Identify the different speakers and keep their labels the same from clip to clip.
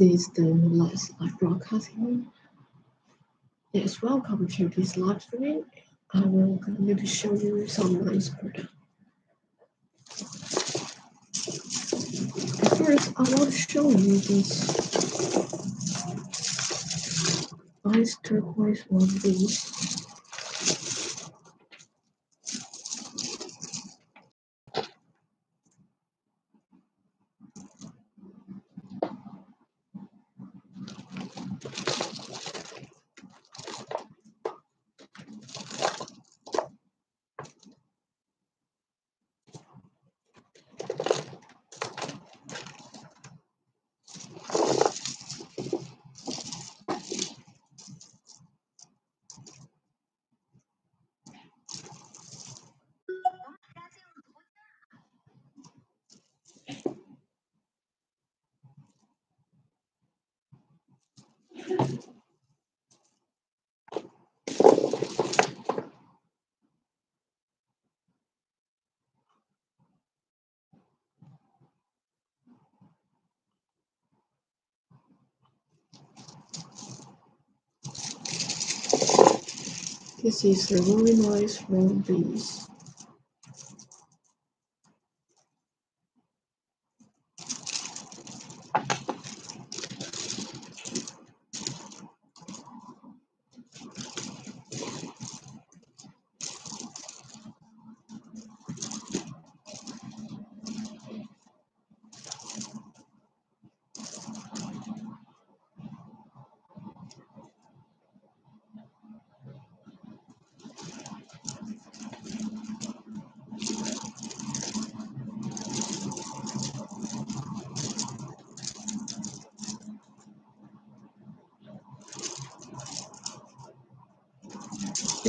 Speaker 1: This is the last live broadcasting. Yes, welcome to this live stream. I will continue to show you some nice product. First, I want to show you this nice turquoise one piece. This is really nice round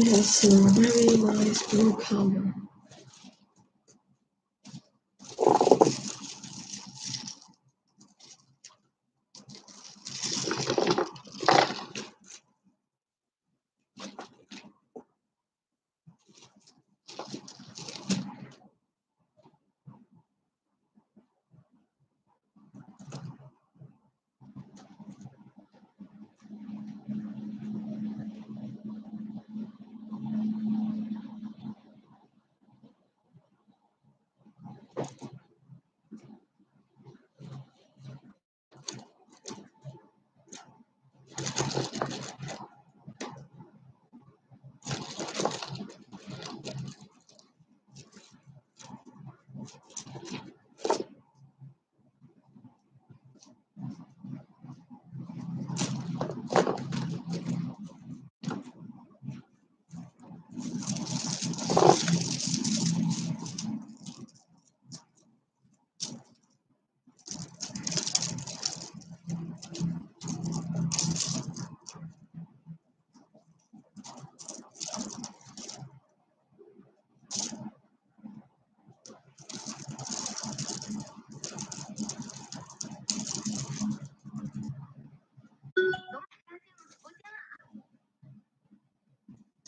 Speaker 1: It has a very nice blue color.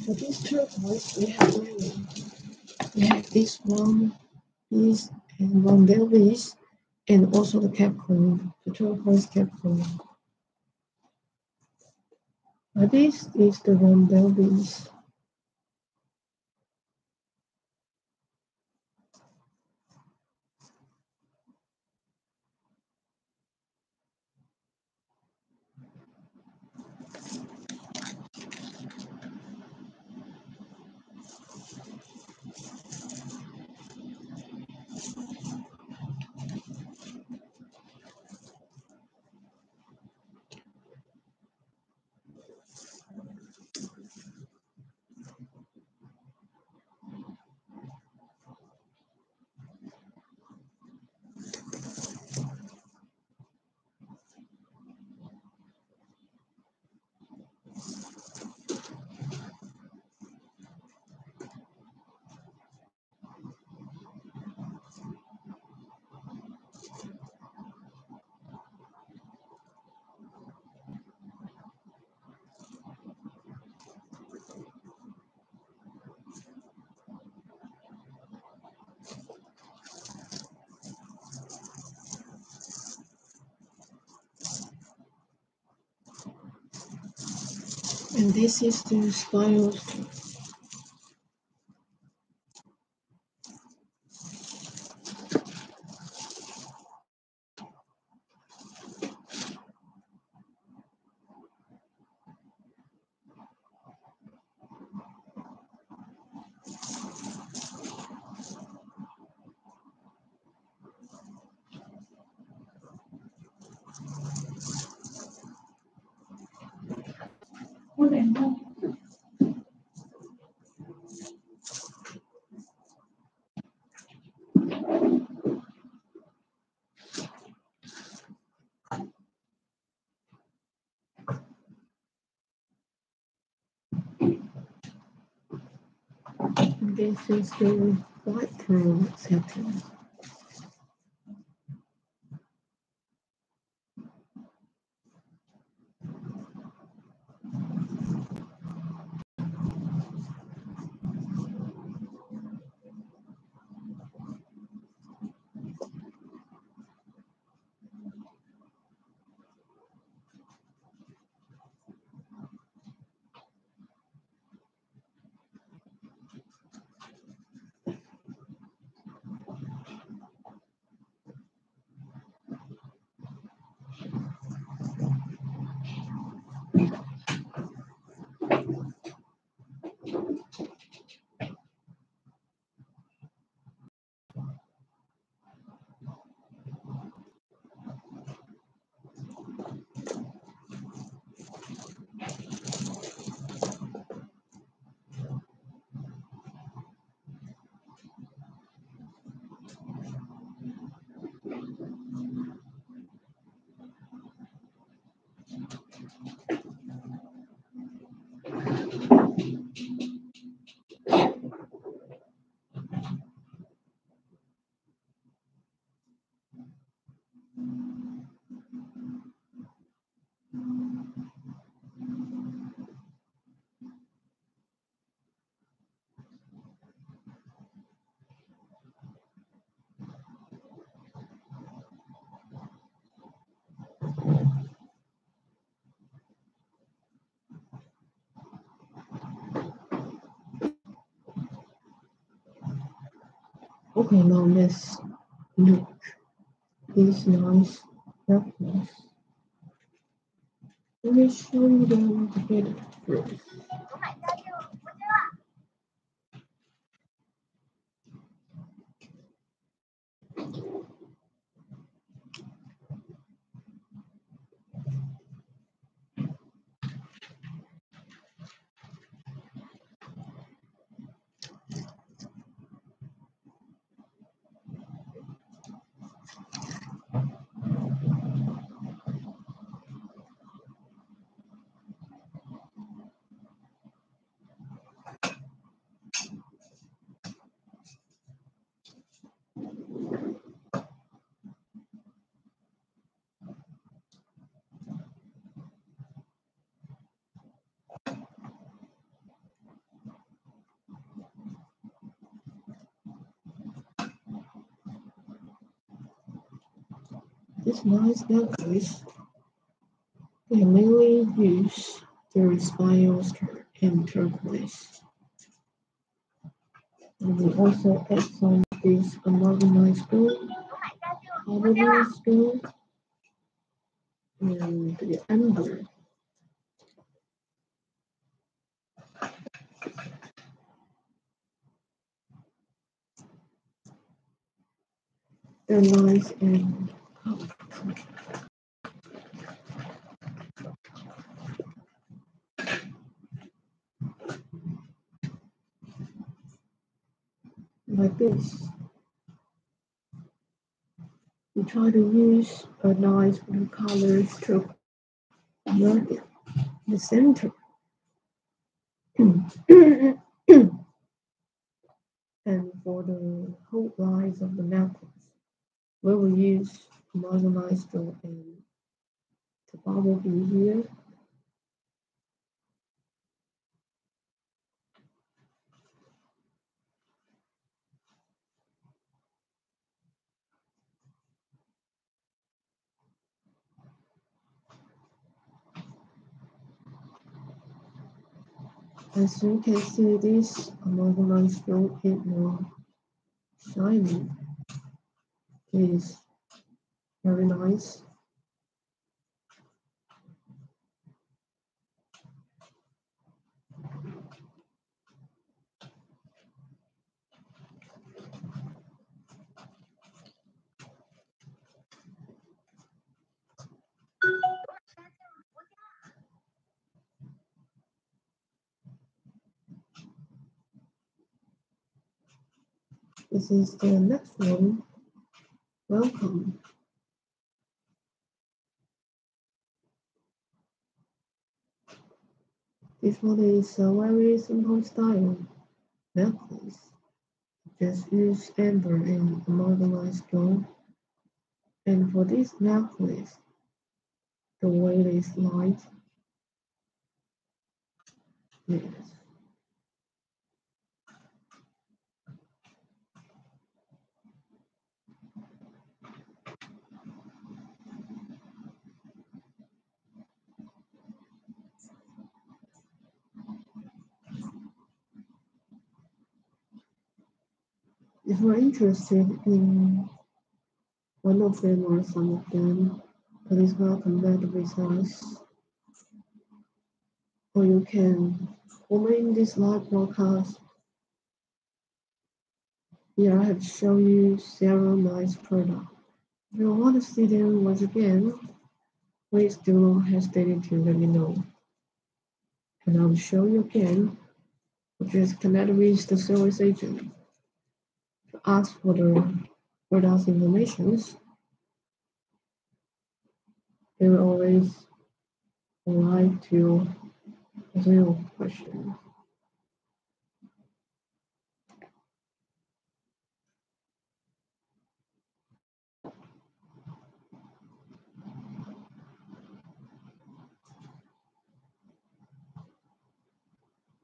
Speaker 1: For this turquoise, we have. We have this one piece and one piece, and also the Capricorn, the two turquoise Capricorn. Uh, this is the one piece. And this is the spiral This is the white pearl setting. Okay, now let's look these nice necklace. Let me show you the together first. This necklace, they mainly use the spirals and turquoise. And we also add some of this amalgamized gold, carbonized gold, and the amber. Nice and. Like this. We try to use a nice blue color stroke nugget in the center. and for the whole lines of the mountains, we will use gold and the bubble bee here. As you can see, this amalgamized stone is more shiny. It is very nice. This is the next one. Welcome. This one is a very simple style necklace. Just use amber and amalgamized gold. And for this necklace, the weight is light. Yes. If you're interested in one of them or some of them, please welcome back with us. Or you can comment this live broadcast. Here I have shown you several nice products. If you want to see them once again, please do not hesitate to let me know. And I will show you again. Just connect with the service agent ask for the product information, they will always like to answer your question.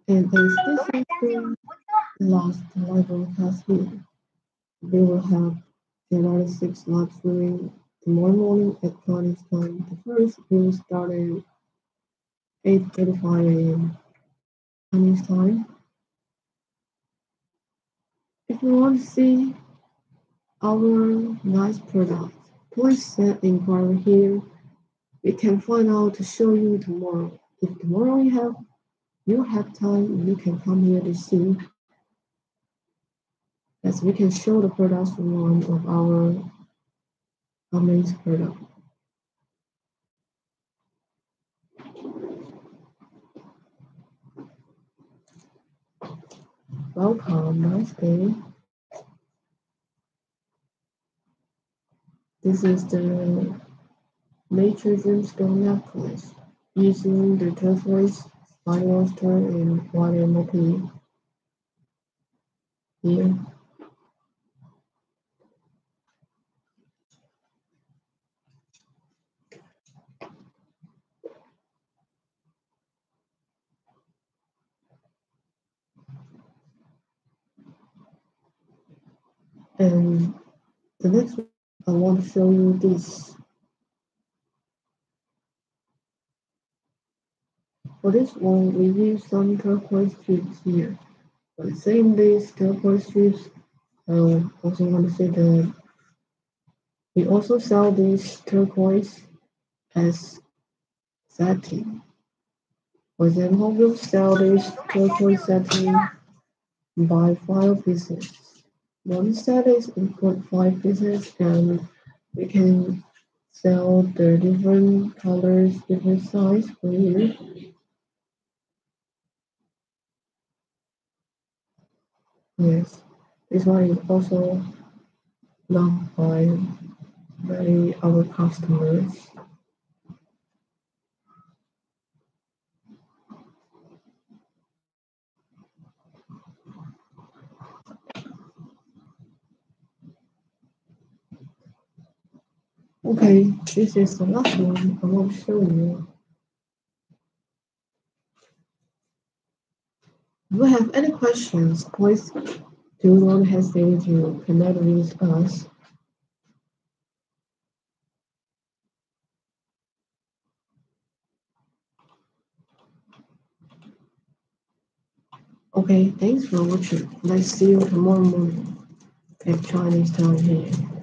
Speaker 1: And as this is the last live broadcast here, they will have January 6 live streaming tomorrow morning at Chinese time. The first will start at 8.35 a.m. Chinese time. If you want to see our nice product, please send inquiry here. We can find out to show you tomorrow. If tomorrow you have you have time, you can come here to see as we can show the products one of our amazing product. Welcome, nice day. This is the Nature Gemstone necklace using the turquoise, spiny oyster, and white MOP here. And the next one, I want to show you this. For this one, we use some turquoise strips here. But saying this turquoise strips, I um, also want to say that we also sell this turquoise as satin. For example, we'll sell this turquoise satin by five pieces. One is include five pieces and we can sell the different colors, different size for you. Yes, this one is also loved by many our customers. Okay, this is the last one I want to show you. If you have any questions, please do not hesitate to connect with us. Okay, thanks for watching. Let's see you tomorrow morning at Chinese time here.